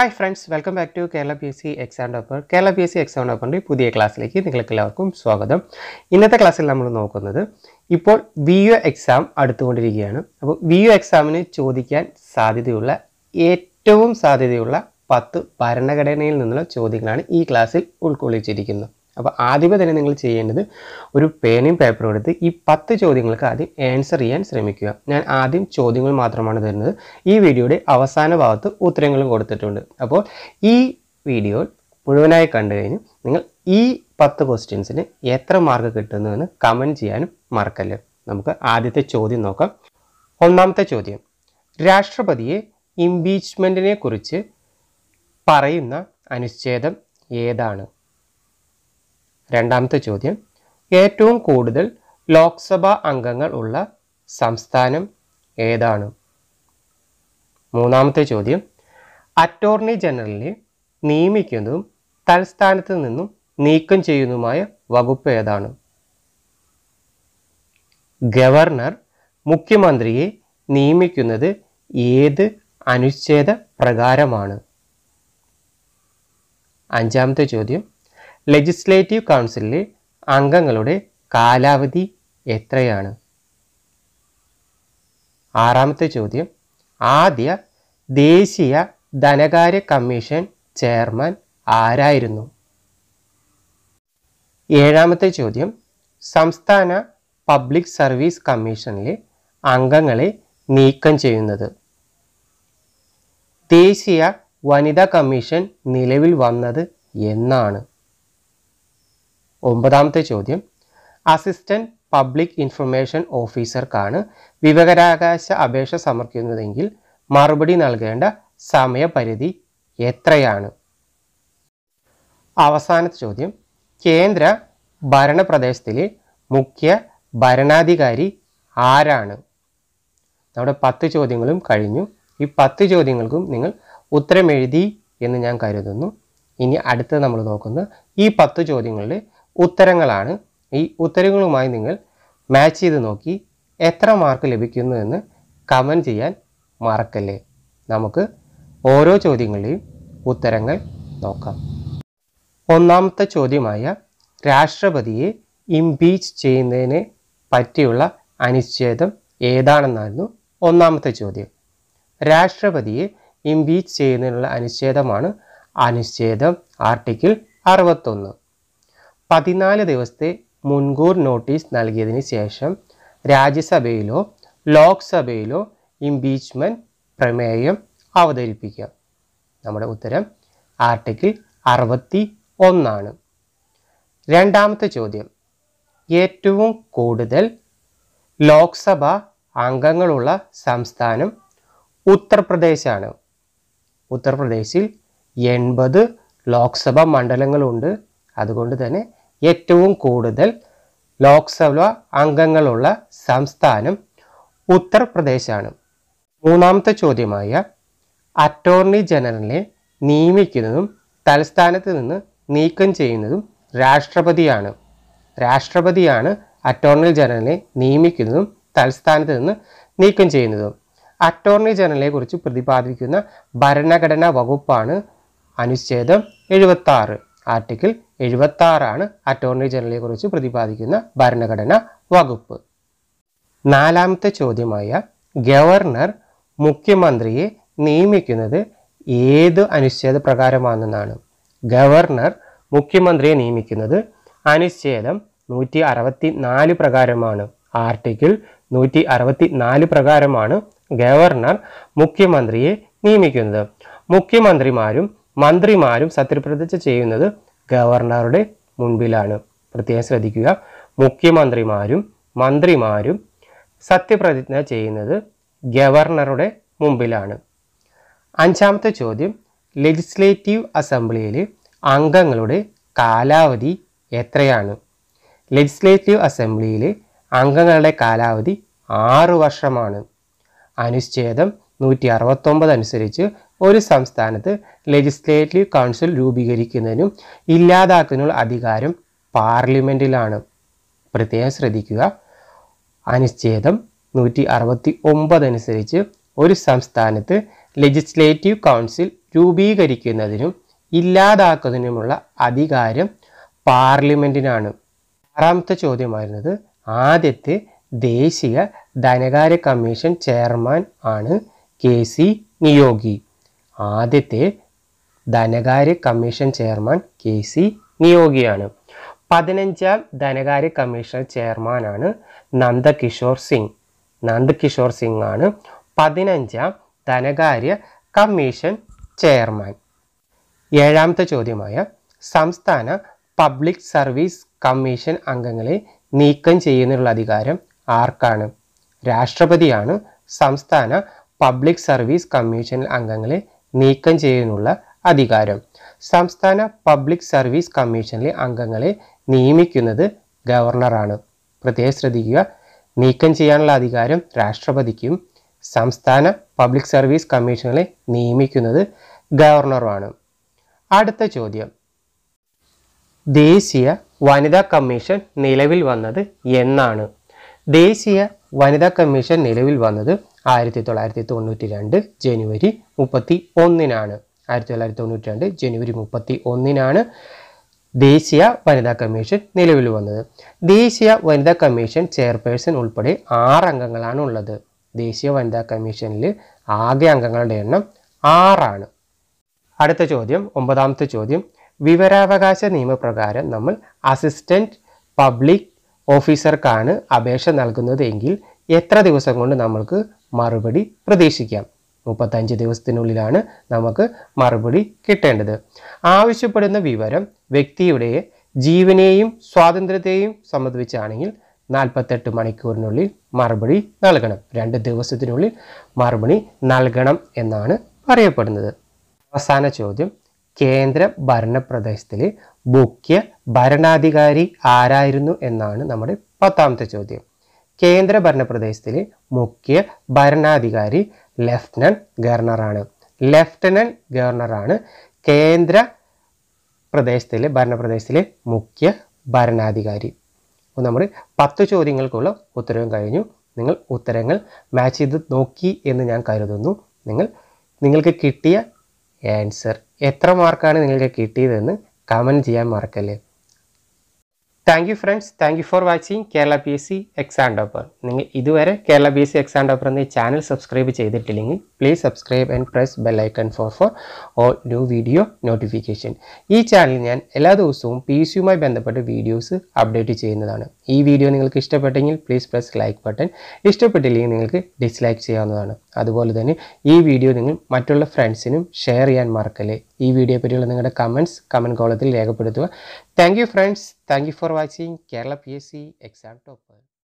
Hi friends welcome back to Kerala P S C exam topper Kerala P S C exam ടോപ്പറിന്റെ പുതിയ ക്ലാസ്സിലേക്ക് നിങ്ങൾക്ക് എല്ലാവർക്കും സ്വാഗതം. ഇന്നത്തെ ക്ലാസ്സിൽ നമ്മൾ നോക്കുന്നത് ഇപ്പോൾ വി യു എക്സാം അടുത്തുകൊണ്ടിരിക്കുകയാണ്. അപ്പോൾ വി യു എക്സാമിന് ചോദിക്കാൻ സാധ്യതയുള്ള ഏറ്റവും സാധ്യതയുള്ള പത്ത് ഭരണഘടനയിൽ നിന്നുള്ള ചോദ്യങ്ങളാണ് ഈ ക്ലാസ്സിൽ ഉൾക്കൊള്ളിച്ചിരിക്കുന്നത്. അപ്പോൾ ആദ്യമേ തന്നെ നിങ്ങൾ ചെയ്യേണ്ടത് ഒരു പേനയും പേപ്പറും എടുത്ത് ഈ പത്ത് ചോദ്യങ്ങൾക്ക് ആദ്യം ആൻസർ ചെയ്യാൻ ശ്രമിക്കുക. ഞാൻ ആദ്യം ചോദ്യങ്ങൾ മാത്രമാണ് തരുന്നത്. ഈ വീഡിയോയുടെ അവസാന ഭാഗത്ത് ഉത്തരങ്ങളും കൊടുത്തിട്ടുണ്ട്. അപ്പോൾ ഈ വീഡിയോ മുഴുവനായി കണ്ടു കഴിഞ്ഞ് നിങ്ങൾ ഈ പത്ത് ക്വസ്റ്റ്യൻസിന് എത്ര മാർക്ക് കിട്ടുന്നുവെന്ന് കമന്റ് ചെയ്യാനും മറക്കല്ലേ. നമുക്ക് ആദ്യത്തെ ചോദ്യം നോക്കാം. ഒന്നാമത്തെ ചോദ്യം. രാഷ്ട്രപതിയെ ഇംപീച്ച്മെന്റിനെ കുറിച്ച് പറയുന്ന അനുച്ഛേദം ഏതാണ്? രണ്ടാമത്തെ ചോദ്യം. ഏറ്റവും കൂടുതൽ ലോക്സഭാ അംഗങ്ങൾ ഉള്ള സംസ്ഥാനം ഏതാണ്? മൂന്നാമത്തെ ചോദ്യം. അറ്റോർണി ജനറലിനെ നിയമിക്കുന്നതും തൽസ്ഥാനത്ത് നിന്നും നീക്കം ചെയ്യുന്നതുമായ വകുപ്പ് ഏതാണ്? ഗവർണർ മുഖ്യമന്ത്രിയെ നിയമിക്കുന്നത് ഏത് അനുച്ഛേദ പ്രകാരമാണ് അഞ്ചാമത്തെ ചോദ്യം. ലെജിസ്ലേറ്റീവ് കൗൺസിലിലെ അംഗങ്ങളുടെ കാലാവധി എത്രയാണ്? ആറാമത്തെ ചോദ്യം. ആദ്യ ദേശീയ ധനകാര്യ കമ്മീഷൻ ചെയർമാൻ ആരായിരുന്നു? ഏഴാമത്തെ ചോദ്യം. സംസ്ഥാന പബ്ലിക് സർവീസ് കമ്മീഷനിലെ അംഗങ്ങളെ നീക്കം ചെയ്യുന്നത്. ദേശീയ വനിതാ കമ്മീഷൻ നിലവിൽ വന്നത് എന്നാണ്. ഒമ്പതാമത്തെ ചോദ്യം. അസിസ്റ്റന്റ് പബ്ലിക് ഇൻഫർമേഷൻ ഓഫീസർക്കാണ് വിവരാവകാശ അപേക്ഷ സമർപ്പിക്കുന്നതെങ്കിൽ മറുപടി നൽകേണ്ട സമയപരിധി എത്രയാണ്? അവസാനത്തെ ചോദ്യം. കേന്ദ്ര ഭരണപ്രദേശത്തിലെ മുഖ്യ ഭരണാധികാരി ആരാണ്? നമ്മുടെ പത്ത് ചോദ്യങ്ങളും കഴിഞ്ഞു. ഈ പത്ത് ചോദ്യങ്ങൾക്കും നിങ്ങൾ ഉത്തരമെഴുതി എന്ന് ഞാൻ കരുതുന്നു. ഇനി അടുത്ത് നമ്മൾ നോക്കുന്നത് ഈ പത്ത് ചോദ്യങ്ങളുടെ ഉത്തരങ്ങളാണ്. ഈ ഉത്തരങ്ങളുമായി നിങ്ങൾ മാച്ച് ചെയ്ത് നോക്കി എത്ര മാർക്ക് ലഭിക്കുന്നു എന്ന് കമന്റ് ചെയ്യാൻ മറക്കല്ലേ. നമുക്ക് ഓരോ ചോദ്യങ്ങളുടെയും ഉത്തരങ്ങൾ നോക്കാം. ഒന്നാമത്തെ ചോദ്യമായ രാഷ്ട്രപതിയെ ഇംപീച്ച് ചെയ്യുന്നതിനെ പറ്റിയുള്ള അനിശ്ചേദം ഏതാണെന്നായിരുന്നു ഒന്നാമത്തെ ചോദ്യം. രാഷ്ട്രപതിയെ ഇംപീച്ച് ചെയ്യുന്നതിനുള്ള അനിശ്ചേദമാണ് അനിശ്ചേദം ആർട്ടിക്കിൾ അറുപത്തൊന്ന്. പതിനാല് ദിവസത്തെ മുൻകൂർ നോട്ടീസ് നൽകിയതിന് ശേഷം രാജ്യസഭയിലോ ലോക്സഭയിലോ ഇംപീച്ച്മെന്റ് പ്രമേയം അവതരിപ്പിക്കാം നമ്മുടെ ഉത്തരം ആർട്ടിക്കിൾ അറുപത്തി ഒന്നാണ് രണ്ടാമത്തെ ചോദ്യം. ഏറ്റവും കൂടുതൽ ലോക്സഭ അംഗങ്ങളുള്ള സംസ്ഥാനം ഉത്തർപ്രദേശാണ്. ഉത്തർപ്രദേശിൽ എൺപത് ലോക്സഭാ മണ്ഡലങ്ങളുണ്ട്. അതുകൊണ്ട് തന്നെ ഏറ്റവും കൂടുതൽ ലോക്സഭ അംഗങ്ങളുള്ള സംസ്ഥാനം ഉത്തർപ്രദേശാണ്. മൂന്നാമത്തെ ചോദ്യമായ അറ്റോർണി ജനറലിനെ നിയമിക്കുന്നതും തലസ്ഥാനത്ത് നിന്ന് നീക്കം ചെയ്യുന്നതും രാഷ്ട്രപതിയാണ്. രാഷ്ട്രപതിയാണ് അറ്റോർണി ജനറലിനെ നിയമിക്കുന്നതും തലസ്ഥാനത്ത് നിന്ന് നീക്കം ചെയ്യുന്നതും. അറ്റോർണി ജനറലിനെ കുറിച്ച് പ്രതിപാദിക്കുന്ന ഭരണഘടനാ വകുപ്പാണ് അനുച്ഛേദം എഴുപത്തി ആറ് ആർട്ടിക്കിൾ എഴുപത്തി ആറാണ് അറ്റോർണി ജനറലിനെക്കുറിച്ച് പ്രതിപാദിക്കുന്ന ഭരണഘടനാ വകുപ്പ്. നാലാമത്തെ ചോദ്യമായ ഗവർണർ മുഖ്യമന്ത്രിയെ നിയമിക്കുന്നത് ഏത് അനുച്ഛേദ പ്രകാരമാണെന്നാണ്. ഗവർണർ മുഖ്യമന്ത്രിയെ നിയമിക്കുന്നത് അനുച്ഛേദം നൂറ്റി അറുപത്തി നാല് പ്രകാരമാണ്. ആർട്ടിക്കിൾ നൂറ്റി അറുപത്തി നാല് പ്രകാരമാണ് ഗവർണർ മുഖ്യമന്ത്രിയെ നിയമിക്കുന്നത്. മുഖ്യമന്ത്രിമാരും മന്ത്രിമാരും സത്യപ്രതിജ്ഞ ചെയ്യുന്നത് ഗവർണറുടെ മുൻപിലാണ്. പ്രത്യേകം ശ്രദ്ധിക്കുക. മുഖ്യമന്ത്രിമാരും മന്ത്രിമാരും സത്യപ്രതിജ്ഞ ചെയ്യുന്നത് ഗവർണറുടെ മുമ്പിലാണ് അഞ്ചാമത്തെ ചോദ്യം. ലെജിസ്ലേറ്റീവ് അസംബ്ലിയിൽ അംഗങ്ങളുടെ കാലാവധി എത്രയാണ്? ലെജിസ്ലേറ്റീവ് അസംബ്ലിയിൽ അംഗങ്ങളുടെ കാലാവധി ആറു വർഷമാണ്. അനുച്ഛേദം നൂറ്റി അറുപത്തൊമ്പത് അനുസരിച്ച് ഒരു സംസ്ഥാനത്ത് ലെജിസ്ലേറ്റീവ് കൗൺസിൽ രൂപീകരിക്കുന്നതിനും ഇല്ലാതാക്കുന്നതിനുള്ള അധികാരം പാർലമെന്റിലാണ് പ്രത്യേകം ശ്രദ്ധിക്കുക. അനുച്ഛേദം നൂറ്റി അറുപത്തി ഒമ്പത് അനുസരിച്ച് ഒരു സംസ്ഥാനത്ത് ലെജിസ്ലേറ്റീവ് കൗൺസിൽ രൂപീകരിക്കുന്നതിനും ഇല്ലാതാക്കുന്നതിനുമുള്ള അധികാരം പാർലമെന്റിനാണ് ആറാമത്തെ ചോദ്യമായിരുന്നത് ആദ്യത്തെ ദേശീയ ധനകാര്യ കമ്മീഷൻ ചെയർമാൻ ആണ് കെ സി നിയോഗി. ആദ്യത്തെ ധനകാര്യ കമ്മീഷൻ ചെയർമാൻ കെ സി നിയോഗിയാണ്. പതിനഞ്ചാം ധനകാര്യ കമ്മീഷൻ ചെയർമാനാണ് നന്ദകിഷോർ സിംഗ്. നന്ദകിഷോർ സിംഗ് ആണ് പതിനഞ്ചാം ധനകാര്യ കമ്മീഷൻ ചെയർമാൻ. ഏഴാമത്തെ ചോദ്യമായ സംസ്ഥാന പബ്ലിക് സർവീസ് കമ്മീഷൻ അംഗങ്ങളെ നീക്കം ചെയ്യുന്നതിനുള്ള അധികാരം ആർക്കാണ്? രാഷ്ട്രപതിയാണ് സംസ്ഥാന പബ്ലിക് സർവീസ് കമ്മീഷൻ അംഗങ്ങളെ നീക്കം ചെയ്യാനുള്ള അധികാരം. സംസ്ഥാന പബ്ലിക് സർവീസ് കമ്മീഷനിലെ അംഗങ്ങളെ നിയമിക്കുന്നത് ഗവർണറാണ്. പ്രത്യേകം ശ്രദ്ധിക്കുക നീക്കം ചെയ്യാനുള്ള അധികാരം രാഷ്ട്രപതിക്കും സംസ്ഥാന പബ്ലിക് സർവീസ് കമ്മീഷനിലെ നിയമിക്കുന്നത് ഗവർണറുമാണ്. അടുത്ത ചോദ്യം. ദേശീയ വനിതാ കമ്മീഷൻ നിലവിൽ വന്നത് എന്നാണ്. ദേശീയ വനിതാ കമ്മീഷൻ നിലവിൽ വന്നത് ആയിരത്തി തൊള്ളായിരത്തി തൊണ്ണൂറ്റി രണ്ട് ജനുവരി മുപ്പത്തി ഒന്നിനാണ് ആയിരത്തി തൊള്ളായിരത്തി തൊണ്ണൂറ്റി രണ്ട് ജനുവരി മുപ്പത്തി ഒന്നിനാണ് ദേശീയ വനിതാ കമ്മീഷൻ നിലവിൽ വന്നത്. ദേശീയ വനിതാ കമ്മീഷൻ ചെയർപേഴ്സൺ ഉൾപ്പെടെ ആറ് അംഗങ്ങളാണ് ഉള്ളത് ദേശീയ വനിതാ കമ്മീഷനിൽ ആകെ അംഗങ്ങളുടെ എണ്ണം ആറാണ്. അടുത്ത ചോദ്യം ഒമ്പതാമത്തെ ചോദ്യം. വിവരാവകാശ നിയമപ്രകാരം നമ്മൾ അസിസ്റ്റന്റ് പബ്ലിക് ഓഫീസർക്കാണ് അപേക്ഷ നൽകുന്നത് എങ്കിൽ എത്ര ദിവസം കൊണ്ട് നമ്മൾക്ക് മറുപടി പ്രതീക്ഷിക്കാം? മുപ്പത്തഞ്ച് ദിവസത്തിനുള്ളിലാണ് നമുക്ക് മറുപടി കിട്ടേണ്ടത്. ആവശ്യപ്പെടുന്ന വിവരം വ്യക്തിയുടെ ജീവനെയും സ്വാതന്ത്ര്യത്തെയും സംബന്ധിച്ചാണെങ്കിൽ നാൽപ്പത്തെട്ട് മണിക്കൂറിനുള്ളിൽ മറുപടി നൽകണം. രണ്ട് ദിവസത്തിനുള്ളിൽ മറുപടി നൽകണം എന്നാണ് പറയപ്പെടുന്നത്. അവസാന ചോദ്യം. കേന്ദ്ര ഭരണപ്രദേശത്തിലെ മുഖ്യ ഭരണാധികാരി ആരായിരുന്നു എന്നാണ് നമ്മുടെ പത്താമത്തെ ചോദ്യം. കേന്ദ്ര ഭരണപ്രദേശത്തിലെ മുഖ്യ ഭരണാധികാരി ലെഫ്റ്റനന്റ് ഗവർണറാണ്. ലെഫ്റ്റനന്റ് ഗവർണറാണ് കേന്ദ്ര പ്രദേശത്തിലെ ഭരണപ്രദേശത്തിലെ മുഖ്യ ഭരണാധികാരി. അപ്പോൾ നമ്മൾ പത്ത് ചോദ്യങ്ങൾക്കുള്ള ഉത്തരവും കഴിഞ്ഞു. നിങ്ങൾ ഉത്തരങ്ങൾ മാച്ച് ചെയ്ത് നോക്കി എന്ന് ഞാൻ കരുതുന്നു. നിങ്ങൾ നിങ്ങൾക്ക് കിട്ടിയ ആൻസർ എത്ര മാർക്കാണ് നിങ്ങൾക്ക് കിട്ടിയതെന്ന് കമന്റ് ചെയ്യാൻ മറക്കല്ലേ. Thank you friends thank you for watching Kerala P S C exam topper നിങ്ങൾ ഇതുവരെ Kerala P S C exam topper എന്ന ചാനൽ സബ്സ്ക്രൈബ് ചെയ്തിട്ടില്ലെങ്കിൽ please subscribe and press bell icon for for all new video notification ഈ channel ഞാൻ എല്ലാ ദിവസവും P S സിയുമായി ബന്ധപ്പെട്ട videos update ചെയ്യുന്നതാണ്. ഈ വീഡിയോ നിങ്ങൾക്ക് ഇഷ്ടപ്പെട്ടെങ്കിൽ പ്ലീസ് പ്രസ് ലൈക്ക് ബട്ടൺ ഇഷ്ടപ്പെട്ടില്ലെങ്കിൽ നിങ്ങൾക്ക് ഡിസ്ലൈക്ക് ചെയ്യാവുന്നതാണ്. അതുപോലെ തന്നെ ഈ വീഡിയോ നിങ്ങൾ മറ്റുള്ള ഫ്രണ്ട്സിനും ഷെയർ ചെയ്യാൻ മറക്കല്ലേ. ഈ വീഡിയോ പറ്റിയുള്ള നിങ്ങളുടെ കമന്റ്സ് കമന്റ് കോളത്തിൽ രേഖപ്പെടുത്തുക. Thank friends thank for watching Kerala P exam topper